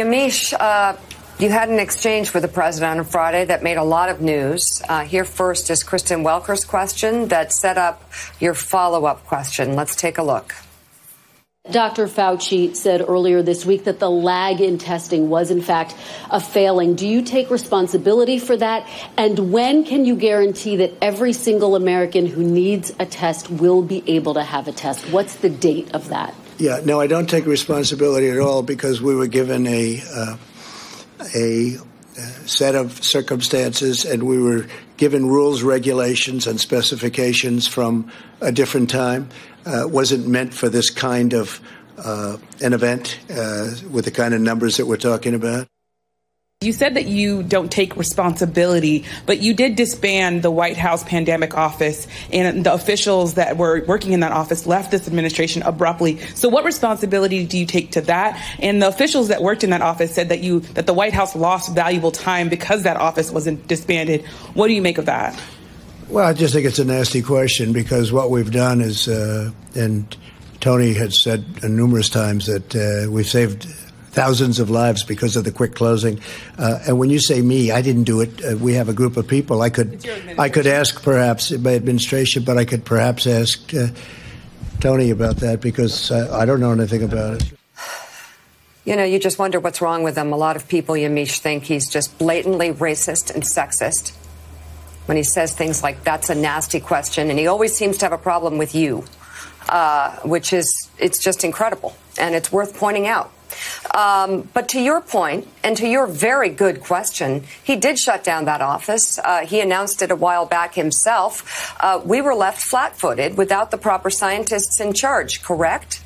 Yamiche, uh, you had an exchange with the president on Friday that made a lot of news. Uh, here first is Kristen Welker's question that set up your follow up question. Let's take a look. Dr. Fauci said earlier this week that the lag in testing was, in fact, a failing. Do you take responsibility for that? And when can you guarantee that every single American who needs a test will be able to have a test? What's the date of that? Yeah, no, I don't take responsibility at all because we were given a uh, a uh, set of circumstances and we were given rules, regulations, and specifications from a different time. Uh, wasn't meant for this kind of uh, an event uh, with the kind of numbers that we're talking about. You said that you don't take responsibility, but you did disband the White House pandemic office, and the officials that were working in that office left this administration abruptly. So, what responsibility do you take to that? And the officials that worked in that office said that you that the White House lost valuable time because that office wasn't disbanded. What do you make of that? Well, I just think it's a nasty question because what we've done is, uh, and Tony had said numerous times that uh, we've saved thousands of lives because of the quick closing. Uh, and when you say me, I didn't do it. Uh, we have a group of people. I could, I could ask perhaps my administration, but I could perhaps ask uh, Tony about that because I don't know anything about it. You know, you just wonder what's wrong with him. A lot of people, Yamiche, think he's just blatantly racist and sexist when he says things like, that's a nasty question. And he always seems to have a problem with you, uh, which is, it's just incredible. And it's worth pointing out. Um, but to your point, and to your very good question, he did shut down that office. Uh, he announced it a while back himself. Uh, we were left flat footed without the proper scientists in charge, correct?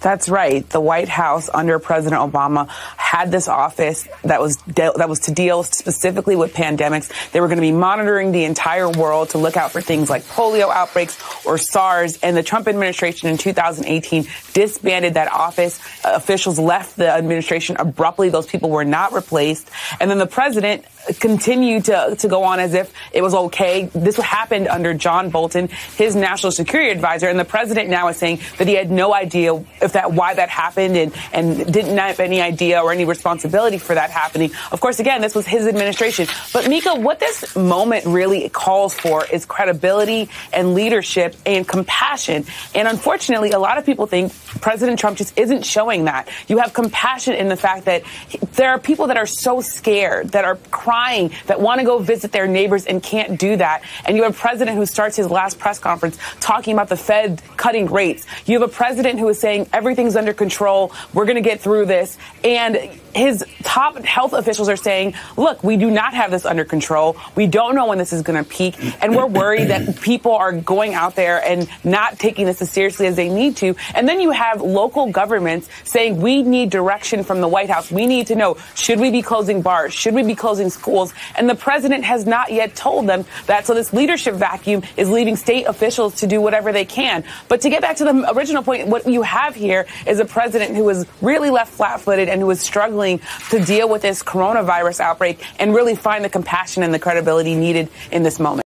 That's right. The White House under President Obama had this office that was de- that was to deal specifically with pandemics. They were going to be monitoring the entire world to look out for things like polio outbreaks or SARS. And the Trump administration in 2018 disbanded that office. Uh, officials left the administration abruptly. Those people were not replaced. And then the president continued to, to go on as if it was okay. This happened under John Bolton, his national security advisor, and the president now is saying that he had no idea if that why that happened and and didn't have any idea or any responsibility for that happening. Of course, again, this was his administration. But Mika, what this moment really calls for is credibility and leadership and compassion. And unfortunately, a lot of people think President Trump just isn't showing that. You have compassion in the fact that there are people that are so scared, that are crying, that want to go visit their neighbors and can't do that. And you have a president who starts his last press conference talking about the Fed cutting rates. You have a president who is saying everything's under control. We're going to get through this. And like his top health officials are saying, look, we do not have this under control. We don't know when this is going to peak. And we're worried that people are going out there and not taking this as seriously as they need to. And then you have local governments saying, we need direction from the White House. We need to know, should we be closing bars? Should we be closing schools? And the president has not yet told them that. So this leadership vacuum is leaving state officials to do whatever they can. But to get back to the original point, what you have here is a president who was really left flat footed and who was struggling to deal with this coronavirus outbreak and really find the compassion and the credibility needed in this moment.